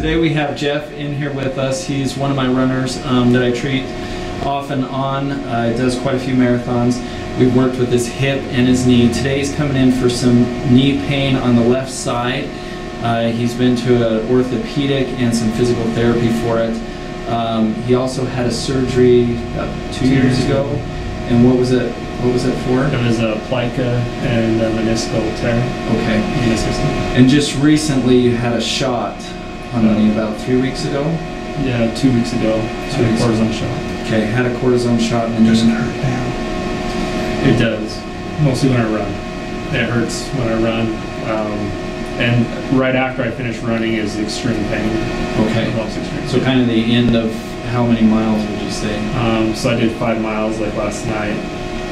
we have Jeff in here with us. He's one of my runners um, that I treat off and on. Uh, does quite a few marathons. We've worked with his hip and his knee. Today he's coming in for some knee pain on the left side. Uh, he's been to an orthopedic and some physical therapy for it. Um, he also had a surgery about two, Two years years ago. And what was it? What was it for? It was a plica and a meniscal tear. Okay. Meniscus. And just recently you had a shot on knee about three weeks ago. Yeah, two weeks ago. Two weeks cortisone shot. Okay, had a cortisone shot in doesn't hurt now. It does, mostly when I run. It hurts when I run. Um, and right after I finish running is extreme pain. Okay. Most extreme. So kind of the end of how many miles would you say? Um, so I did five miles like last night,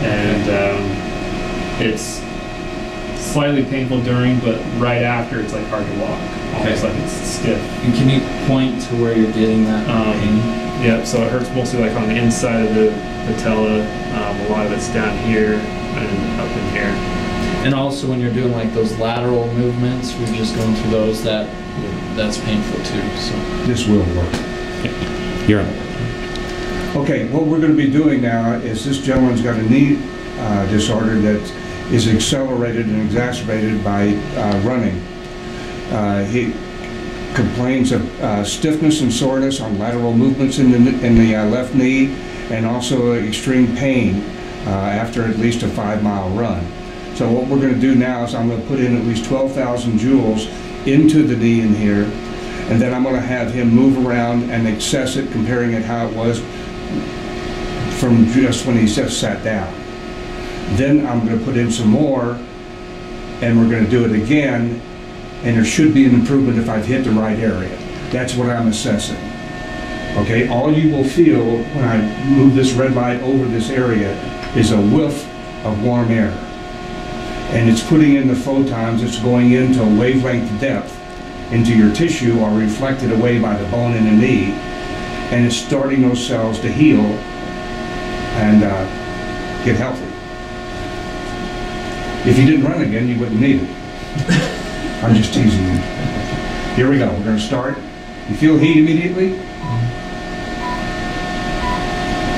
and um, it's slightly painful during, but right after it's like hard to walk, almost Okay. like it's stiff. And can you point to where you're getting that Um, pain? Yeah, so it hurts mostly like on the inside of the patella. Um, a lot of it's down here and up in here. And also when you're doing like those lateral movements, we're just going through those, that that's painful too. So This will work. You're on. Okay, what we're going to be doing now is this gentleman's got a knee uh, disorder that is accelerated and exacerbated by uh, running. Uh, He complains of uh, stiffness and soreness on lateral movements in the, in the uh, left knee and also extreme pain uh, after at least a five-mile run. So what we're going to do now is I'm going to put in at least 12,000 joules into the knee in here, and then I'm going to have him move around and access it, comparing it how it was from just when he just sat down. Then I'm going to put in some more, and we're going to do it again, and there should be an improvement if I've hit the right area. That's what I'm assessing. Okay, all you will feel when I move this red light over this area is a whiff of warm air. And it's putting in the photons, it's going into wavelength depth into your tissue or reflected away by the bone in the knee, and it's starting those cells to heal and uh, get healthy. If you didn't run again, you wouldn't need it. I'm just teasing you. Here we go. We're going to start. You feel heat immediately?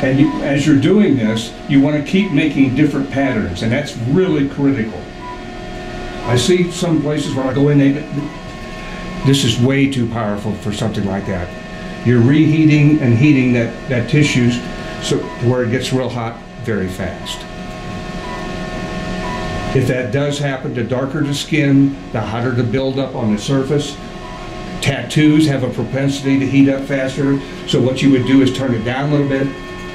And you, as you're doing this, you want to keep making different patterns, and that's really critical. I see some places where I go in, they, this is way too powerful for something like that. You're reheating and heating that, that tissue so where it gets real hot very fast. If that does happen, the darker the skin, the hotter the buildup on the surface. Tattoos have a propensity to heat up faster, so what you would do is turn it down a little bit,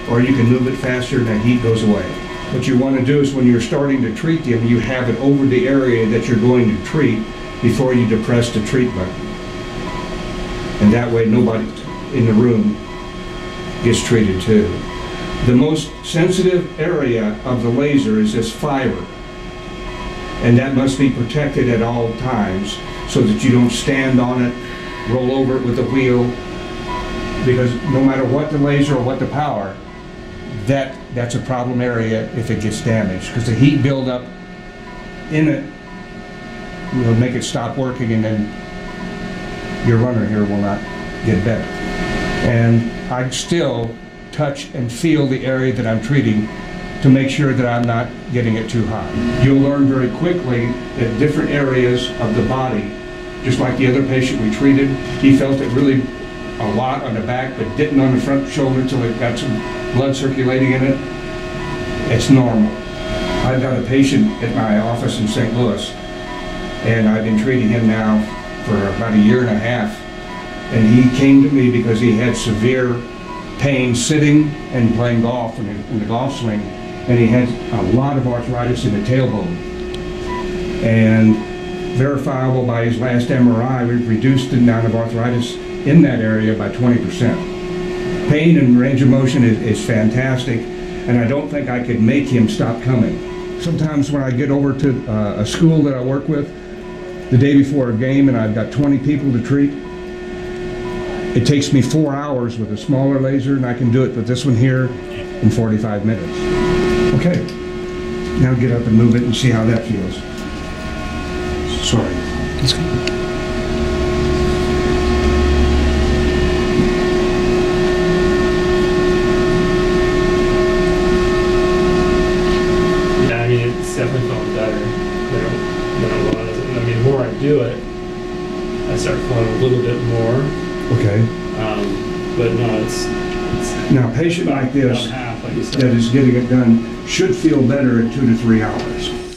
or you can move it faster and that heat goes away. What you want to do is when you're starting to treat them, you have it over the area that you're going to treat before you depress the treat button. And that way nobody in the room gets treated too. The most sensitive area of the laser is this fiber. And that must be protected at all times so that you don't stand on it, roll over it with the wheel, because no matter what the laser or what the power, that, that's a problem area if it gets damaged, because the heat buildup in it will make it stop working and then your runner here will not get better. And I still touch and feel the area that I'm treating to make sure that I'm not getting it too hot. You'll learn very quickly that different areas of the body, just like the other patient we treated, he felt it really a lot on the back, but didn't on the front shoulder until it got some blood circulating in it. It's normal. I've got a patient at my office in St. Louis, and I've been treating him now for about a year and a half. And he came to me because he had severe pain sitting and playing golf in the, in the golf swing, and he had a lot of arthritis in the tailbone. And verifiable by his last MRI, we've reduced the amount of arthritis in that area by 20%. Pain and range of motion is, is fantastic, and I don't think I could make him stop coming. Sometimes when I get over to uh, a school that I work with, the day before a game and I've got 20 people to treat, it takes me four hours with a smaller laser, and I can do it with this one here in 45 minutes. Okay. Now get up and move it and see how that feels. Sorry. That's good. Yeah, I mean, it's definitely feeling better than it, than it was. I mean, the more I do it, I start feeling a little bit more. Okay. Um, but no, it's now, a patient like this half, like you that is getting it done should feel better in two to three hours.